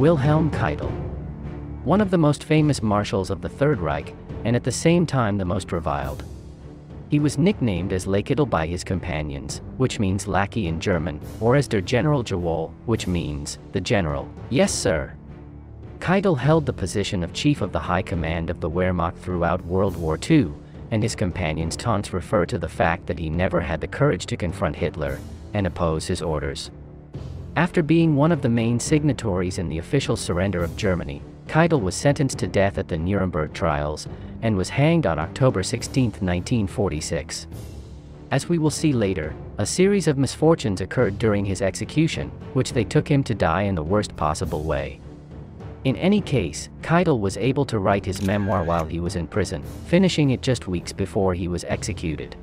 Wilhelm Keitel. One of the most famous marshals of the Third Reich, and at the same time the most reviled. He was nicknamed as Lakaitel by his companions, which means lackey in German, or as der General Jawohl, which means, the general. Yes sir. Keitel held the position of Chief of the High Command of the Wehrmacht throughout World War II, and his companions taunts refer to the fact that he never had the courage to confront Hitler and oppose his orders. After being one of the main signatories in the official surrender of Germany, Keitel was sentenced to death at the Nuremberg trials and was hanged on October 16, 1946. As we will see later, a series of misfortunes occurred during his execution, which they took him to die in the worst possible way. In any case, Keitel was able to write his memoir while he was in prison, finishing it just weeks before he was executed.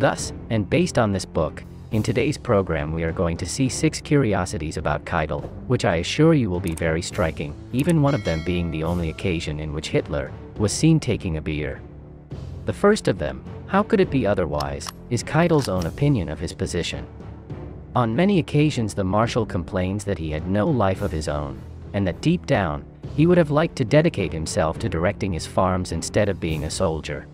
Thus, and based on this book, in today's program we are going to see six curiosities about Keitel, which I assure you will be very striking, even one of them being the only occasion in which Hitler was seen taking a beer. The first of them, how could it be otherwise, is Keitel's own opinion of his position. On many occasions the Marshal complains that he had no life of his own, and that deep down, he would have liked to dedicate himself to directing his farms instead of being a soldier.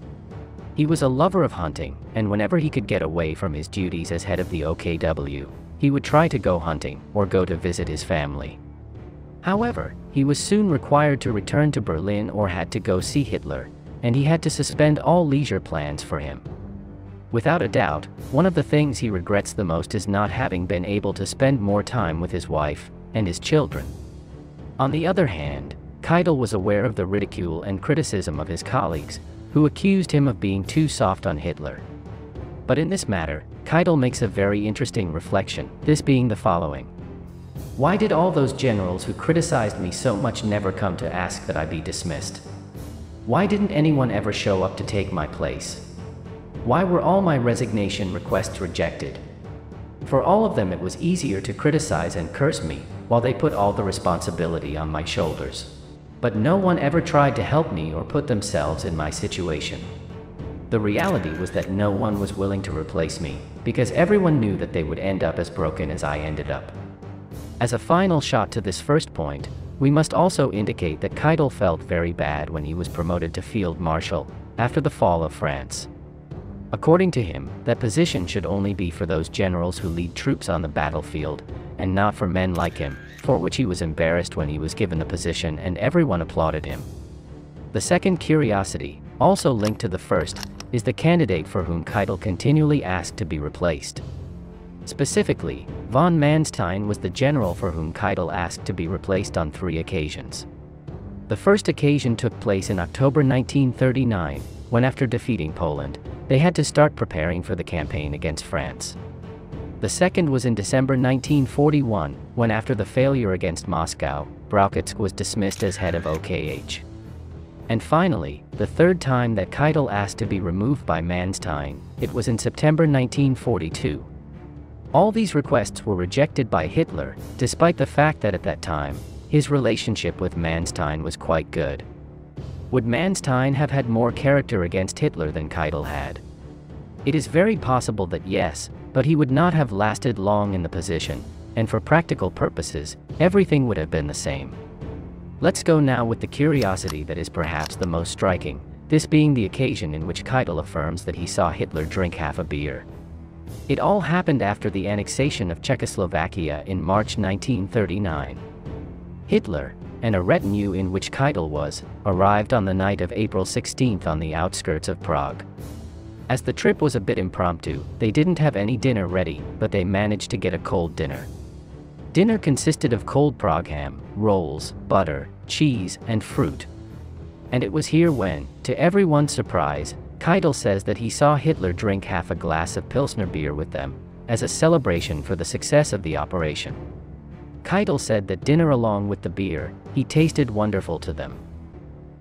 He was a lover of hunting, and whenever he could get away from his duties as head of the OKW, he would try to go hunting or go to visit his family. However, he was soon required to return to Berlin or had to go see Hitler, and he had to suspend all leisure plans for him. Without a doubt, one of the things he regrets the most is not having been able to spend more time with his wife and his children. On the other hand, Keitel was aware of the ridicule and criticism of his colleagues, who accused him of being too soft on Hitler. But in this matter, Keitel makes a very interesting reflection, this being the following. Why did all those generals who criticized me so much never come to ask that I be dismissed? Why didn't anyone ever show up to take my place? Why were all my resignation requests rejected? For all of them it was easier to criticize and curse me, while they put all the responsibility on my shoulders. But no one ever tried to help me or put themselves in my situation. The reality was that no one was willing to replace me, because everyone knew that they would end up as broken as I ended up. As a final shot to this first point, we must also indicate that Keitel felt very bad when he was promoted to Field Marshal, after the fall of France. According to him, that position should only be for those generals who lead troops on the battlefield, and not for men like him, for which he was embarrassed when he was given the position and everyone applauded him. The second curiosity, also linked to the first, is the candidate for whom Keitel continually asked to be replaced. Specifically, von Manstein was the general for whom Keitel asked to be replaced on three occasions. The first occasion took place in October 1939, when after defeating Poland, they had to start preparing for the campaign against France. The second was in December 1941, when after the failure against Moscow, Brauchitsch was dismissed as head of OKH. And finally, the third time that Keitel asked to be removed by Manstein, it was in September 1942. All these requests were rejected by Hitler, despite the fact that at that time, his relationship with Manstein was quite good. Would Manstein have had more character against Hitler than Keitel had? It is very possible that yes, but he would not have lasted long in the position, and for practical purposes, everything would have been the same. Let's go now with the curiosity that is perhaps the most striking, this being the occasion in which Keitel affirms that he saw Hitler drink half a beer. It all happened after the annexation of Czechoslovakia in March 1939. Hitler, and a retinue in which Keitel was, arrived on the night of April 16 on the outskirts of Prague. As the trip was a bit impromptu, they didn't have any dinner ready, but they managed to get a cold dinner. Dinner consisted of cold Prague ham, rolls, butter, cheese, and fruit. And it was here when, to everyone's surprise, Keitel says that he saw Hitler drink half a glass of Pilsner beer with them, as a celebration for the success of the operation. Keitel said that dinner along with the beer, he tasted wonderful to them.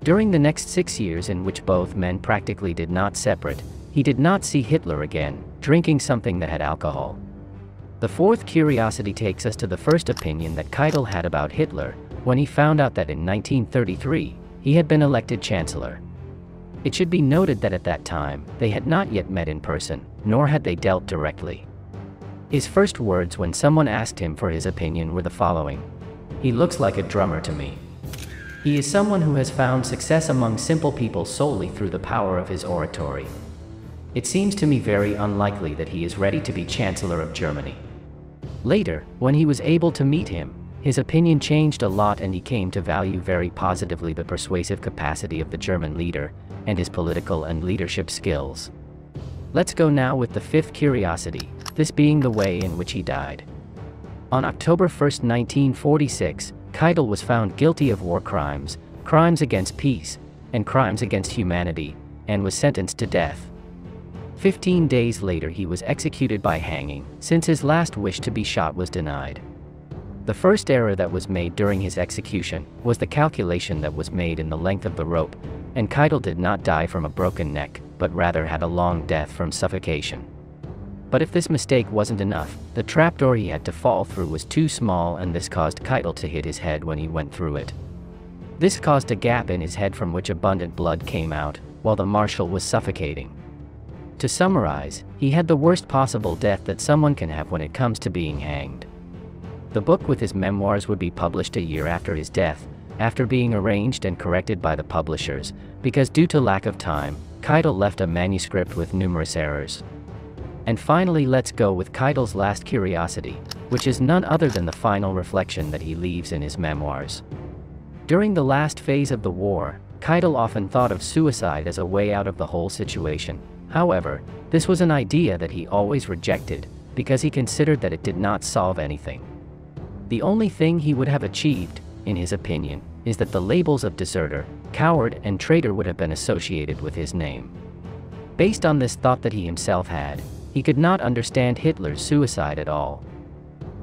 During the next six years in which both men practically did not separate, he did not see Hitler again, drinking something that had alcohol. The fourth curiosity takes us to the first opinion that Keitel had about Hitler, when he found out that in 1933, he had been elected chancellor. It should be noted that at that time, they had not yet met in person, nor had they dealt directly. His first words when someone asked him for his opinion were the following. He looks like a drummer to me. He is someone who has found success among simple people solely through the power of his oratory. It seems to me very unlikely that he is ready to be Chancellor of Germany. Later, when he was able to meet him, his opinion changed a lot and he came to value very positively the persuasive capacity of the German leader and his political and leadership skills. Let's go now with the fifth curiosity, this being the way in which he died. On October 1, 1946, Keitel was found guilty of war crimes, crimes against peace, and crimes against humanity, and was sentenced to death. Fifteen days later he was executed by hanging, since his last wish to be shot was denied. The first error that was made during his execution was the calculation that was made in the length of the rope, and Keitel did not die from a broken neck, but rather had a long death from suffocation. But if this mistake wasn't enough, the trapdoor he had to fall through was too small and this caused Keitel to hit his head when he went through it. This caused a gap in his head from which abundant blood came out, while the marshal was suffocating. To summarize, he had the worst possible death that someone can have when it comes to being hanged. The book with his memoirs would be published a year after his death, after being arranged and corrected by the publishers, because due to lack of time, Keitel left a manuscript with numerous errors. And finally let's go with Keitel's last curiosity, which is none other than the final reflection that he leaves in his memoirs. During the last phase of the war, Keitel often thought of suicide as a way out of the whole situation. However, this was an idea that he always rejected, because he considered that it did not solve anything. The only thing he would have achieved, in his opinion, is that the labels of deserter, coward, and traitor would have been associated with his name. Based on this thought that he himself had, he could not understand Hitler's suicide at all.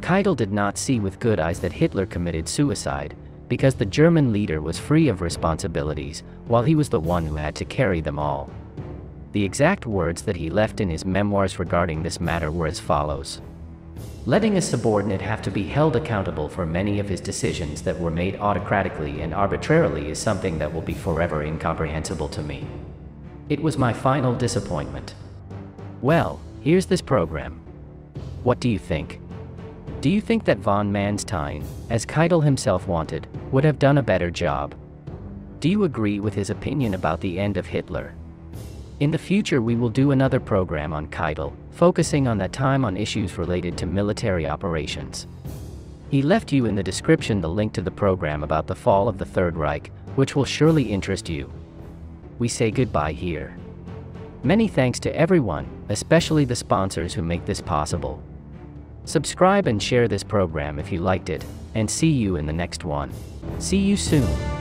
Keitel did not see with good eyes that Hitler committed suicide, because the German leader was free of responsibilities, while he was the one who had to carry them all. The exact words that he left in his memoirs regarding this matter were as follows. Letting a subordinate have to be held accountable for many of his decisions that were made autocratically and arbitrarily is something that will be forever incomprehensible to me. It was my final disappointment. Well, Here's this program. What do you think? Do you think that von Manstein, as Keitel himself wanted, would have done a better job? Do you agree with his opinion about the end of Hitler? In the future we will do another program on Keitel, focusing on that time on issues related to military operations. He left you in the description the link to the program about the fall of the Third Reich, which will surely interest you. We say goodbye here. Many thanks to everyone, especially the sponsors who make this possible. Subscribe and share this program if you liked it, and see you in the next one. See you soon.